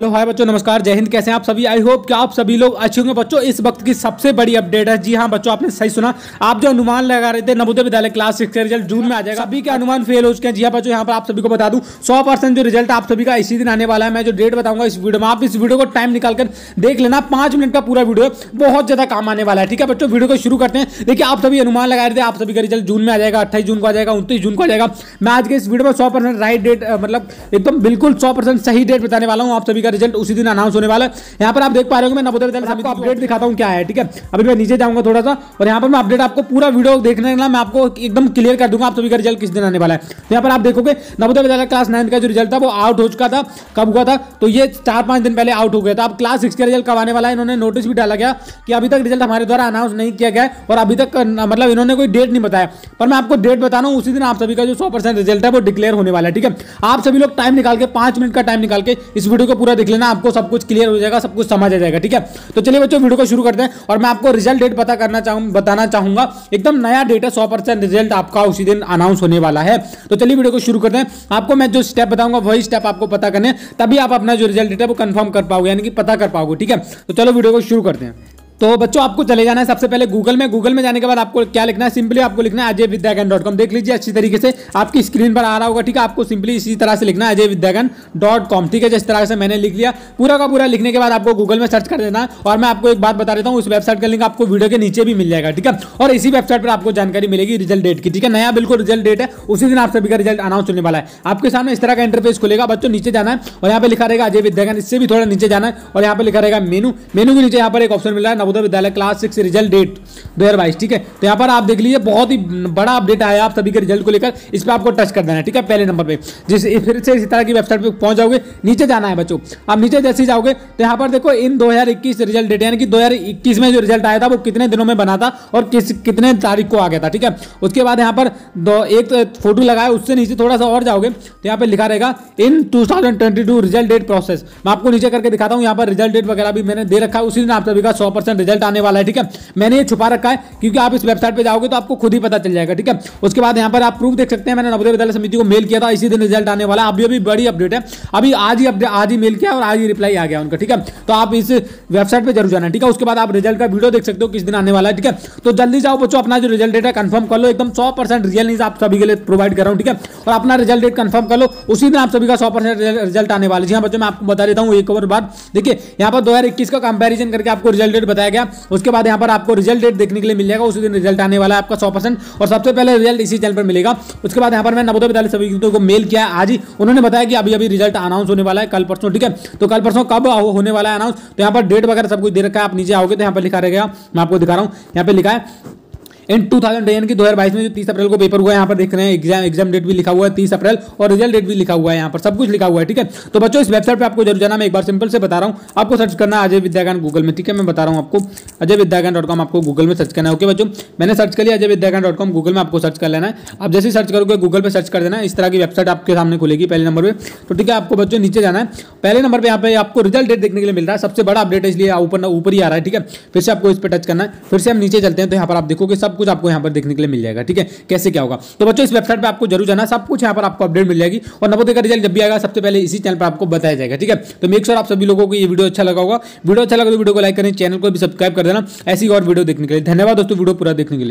Hello, हाय बच्चों, नमस्कार, जय हिंद, कैसे हैं आप सभी? आई होप कि आप सभी लोग अच्छे होंगे। बच्चों, इस वक्त की सबसे बड़ी अपडेट है। जी हाँ बच्चों, आपने सही सुना। आप जो अनुमान लगा रहे थे, नवोदय विद्यालय क्लास सिक्स का रिज़ल्ट जून में आ जाएगा। सभी के अनुमान फेल हो चुके हैं। जी हाँ बच्चों, यहाँ पर आप सभी को बता दूँ, सौ परसेंट जो रिज़ल्ट आप सभी का इसी दिन आने वाला है। मैं जो डेट बताऊँगा, इस वीडियो में आप इस वीडियो को टाइम निकालकर देख लेना। पाँच मिनट का पूरा वीडियो बहुत ज़्यादा काम आने वाला है। ठीक है, बच्चों वीडियो को शुरू करते हैं। देखिए, आप सभी अनुमान लगा रहे थे, आप सभी का रिज़ल्ट जून में आ जाएगा, अट्ठाईस जून को आ जाएगा, उनतीस जून को आ जाएगा। मैं आज के इस वीडियो में सौ राइट डेट मतलब एकदम बिल्कुल सौ सही डेट बताने वाला हूँ। आप सभी का रिज़ल्ट उसी दिन अनाउंस होने वाला है। यहाँ पर आप देख पा रहे हो मैं नवोदय विद्यालय आपको अपडेट दिखाता हूँ क्या है, ठीक है? अभी मैं नीचे जाऊँगा थोड़ा सा और यहाँ पर मैं अपडेट आपको पूरा वीडियो देखने ना मैं आपको एकदम क्लियर कर दूँगा, आप सभी का रिज़ल्ट किस दिन आने वाला है। तो यहाँ पर आप देखोगे, नवोदय विद्यालय क्लास नाइन्थ का जो रिज़ल्ट था, वो आउट हो चुका था। कब हुआ था? तो ये चार पाँच दिन पहले आउट हो गया था। अब क्लास सिक्स का रिज़ल्ट कब आने वाला है, इन्होंने नोटिस भी डाला गया कि अभी तक रिज़ल्ट हमारे द्वारा अनाउंस नहीं किया गया और अभी तक मतलब इन्होंने कोई डेट नहीं बताया। पर मैं आपको डेट बता रहा हूँ, उसी दिन आप सभी का जो सौ रिज़ल्ट है, वो डिक्लेयर होने वाला है, ठीक है? आप सभी लोग टाइम निकाल के, पाँच मिनट का टाइम निकाल के इस वीडियो को पूरा देख लेना, आपको सब कुछ क्लियर हो जाएगा, सब कुछ समझ आ जाएगा, ठीक है? तो चलिए बच्चों वीडियो को शुरू करते हैं और मैं आपको रिज़ल्ट डेट पता करना चाहूँ, बताना चाहूँगा। एकदम नया डेट है, सौ रिज़ल्ट आपका उसी दिन अनाउंस होने वाला है। तो चलिए वीडियो को शुरू करते हैं। आपको मैं जो स्टेप बताऊँगा, वही स्टेप आपको पता करने तभी आप अपना जो रिज़ल्ट डेट है, वो कन्फर्म कर पाओगे, यानी कि पता कर पाओगे, ठीक है? तो चलो वीडियो को शुरू करते हैं। तो बच्चों, आपको चले जाना है सबसे पहले गूगल में। गूगल में जाने के बाद आपको क्या लिखना है? सिंपली आपको लिखना है अजय विद्यागन डॉट कॉम देख लीजिए अच्छी तरीके से। आपकी स्क्रीन पर आ रहा होगा, ठीक है? आपको सिंपली इसी तरह से लिखना है अजय विद्यागन डॉट कॉम ठीक है? जिस तरह से मैंने लिख लिया। पूरा का पूरा लिखने के बाद आपको गूगल में सर्च कर देना है। और मैं आपको एक बात बता देता हूँ, उस वेबसाइट का लिंक आपको वीडियो के नीचे भी मिल जाएगा, ठीक है? और इसी वेबसाइट पर आपको जानकारी मिलेगी रिज़ल्ट डेट की, ठीक है? नया बिल्कुल रिज़ल्ट डेट है, उसी दिन आप सभी का रिज़ल्ट अनाउंस होने वाला है। आपके सामने इस तरह का इंटरफेस खुलेगा। बच्चों, नीचे जाना है और यहाँ पे लिखा रहेगा अजय विद्यागन इससे भी थोड़ा नीचे जाना है और यहाँ पे लिखा रहेगा मेनू मेनू के नीचे यहाँ पर एक ऑप्शन मिल है Navodaya Vidyalaya class six result date दो ठीक है? तो यहाँ पर आप देख लीजिए, बहुत ही बड़ा अपडेट आया आप सभी के रिज़ल्ट को लेकर। इस पर आपको टच कर देना है, ठीक है? पहले नंबर पे। जिस फिर से इसी तरह की वेबसाइट पे पहुँच जाओगे, नीचे जाना है बच्चों। आप नीचे जैसे ही जाओगे तो यहाँ पर देखो, इन 2021 रिज़ल्ट डेट यानी कि 2021 में जो रिज़ल्ट आया था, वो कितने दिनों में बना था और किस कितने तारीख को आ गया था, ठीक है? उसके बाद यहाँ पर दो एक फ़ोटो लगाया, उससे नीचे थोड़ा सा और जाओगे तो यहाँ पर लिखा रहेगा, in to result date process मैं आपको नीचे करके दिखाता हूँ, यहाँ पर रिज़ल्ट डेट वगैरह भी मैंने दे रखा है, उसी दिन आप सभी का सौ रिज़ल्ट आने वाला है, ठीक है? मैंने ये छुपा रखा है, क्योंकि आप इस वेबसाइट पर जाओगे तो आपको खुद ही पता चल जाएगा, ठीक है? उसके बाद यहाँ पर आप प्रूफ देख सकते हैं, मैंने नवोदय विद्यालय समिति को मेल किया था, इसी दिन रिज़ल्ट आने वाला अभी अभी बड़ी अपडेट है। अभी आज ही आज ही मेल किया और आज ही रिप्लाई आ गया उनका, ठीक है? तो आप इस वेबसाइट पर ज़रूर जाना, ठीक है? उसके बाद आप रिज़ल्ट का वीडियो देख सकते हो, किस दिन आने वाला है, ठीक है? तो जल्दी जाओ बच्चों, अपना जो रिज़ल्ट डेट है कंफर्म कर लो, एकदम सौ परसेंट रियल न्यूज़ आप सभी के लिए प्रोवाइड कर रहा हूँ, ठीक है? और अपना रिज़ल्ट डेट कंफर्म कर लो, उसी दिन आप सभी का सौ परसेंट रिज़ल्ट आने वाले जी हाँ बच्चों, मैं आपको बता देता हूँ, एक और बात, देखिए, यहाँ पर दो हज़ार इक्कीस का कंपेरिजन करके आपको रिज़ल्ट डेट बताया गया, उसके बाद यहाँ पर आपको रिज़ल्ट डेट देखने के लिए मिल जाएगा, उसी दिन रिज़ल्ट आने वाला है आपका सौ परसेंट और सबसे पहले रिज़ल्ट इसी चैनल पर मिलेगा। उसके बाद यहाँ पर मैं नवोदय विद्यालय सभी को मेल किया आज ही। उन्होंने बताया कि अभी अभी रिज़ल्ट अनाउंस होने वाला है, कल परसों, ठीक है? तो कल परसों कब होने वाला है अनाउंस तो यहाँ पर डेट वगैरह सब कुछ दे रखा है, आप नीचे आओगे तो यहाँ पर लिखा रहेगा। मैं आपको दिखा रहा हूँ। यहाँ पे लिखा है इन टू थाउज़ेंड यानी कि दो हज़ार बाईस में जो तीस अप्रैल को पेपर हुआ है, यहाँ पर देख रहे हैं एग्ज़ाम एग्ज़ाम डेट भी लिखा हुआ है तीस अप्रैल और रिज़ल्ट डेट भी लिखा हुआ है यहाँ पर, सब कुछ लिखा हुआ है, ठीक है? तो बच्चों, इस वेबसाइट पर आपको ज़रूर जाना, मैं एक बार सिंपल से बता रहा हूँ। आपको सर्च करना अजय विद्यागान गूगल में, ठीक है? मैं बता रहा हूँ आपको। अजय विद्यागान डॉट कॉम आपको गूगल में सर्च करना है ओके बच्चों? मैंने सर्च कर लिया, Ajay Vidyagan dot com Google में आपको सर्च कर लेना है। आप जैसे सर्च करोगे गूगल पर सर्च कर देना, इस तरह की वेबसाइट आपके सामने खुलेगी पहले नंबर पर तो ठीक है, आपको बच्चों, नीचे जाना है। पहले नंबर पर यहाँ पे आपको रिज़ल्ट डेट देखने के लिए मिल रहा है, सबसे बड़ा अपडेट इसलिए ऊपर ऊपर ही आ रहा है, ठीक है? फिर से आपको इस पर टच करना है, फिर से हम नीचे चलते हैं तो यहाँ पर आप देखोगे कुछ आपको यहाँ पर देखने के लिए मिल जाएगा, ठीक है? कैसे क्या होगा? तो बच्चों, इस वेबसाइट पर आपको ज़रूर जाना सब कुछ यहाँ पर आपको अपडेट मिल जाएगी। और नवोदय का रिज़ल्ट जब भी आएगा, सबसे पहले इसी चैनल पर आपको बताया जाएगा, ठीक है? तो मेक श्योर आप सभी लोगों को ये वीडियो अच्छा लगा होगा। वीडियो अच्छा लगा तो वीडियो को लाइक करें चैनल को भी सब्सक्राइब कर देना। ऐसी और वीडियो देखने के लिए। धन्यवाद दोस्तों, वीडियो पूरा देखने के लिए।